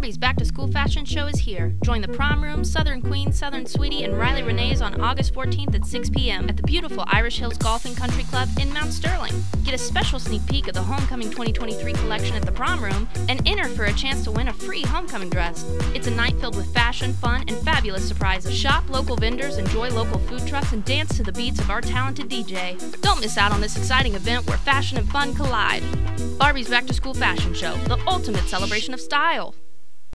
Barbie's Back to School Fashion Show is here. Join the Prom Room, Southern Queen, Southern Sweetie, and Riley Renee's on August 14th at 6 p.m. at the beautiful Irish Hills Golf and Country Club in Mount Sterling. Get a special sneak peek of the Homecoming 2023 collection at the Prom Room and enter for a chance to win a free homecoming dress. It's a night filled with fashion, fun, and fabulous surprises. Shop local vendors, enjoy local food trucks, and dance to the beats of our talented DJ. Don't miss out on this exciting event where fashion and fun collide. Barbie's Back to School Fashion Show, the ultimate celebration of style.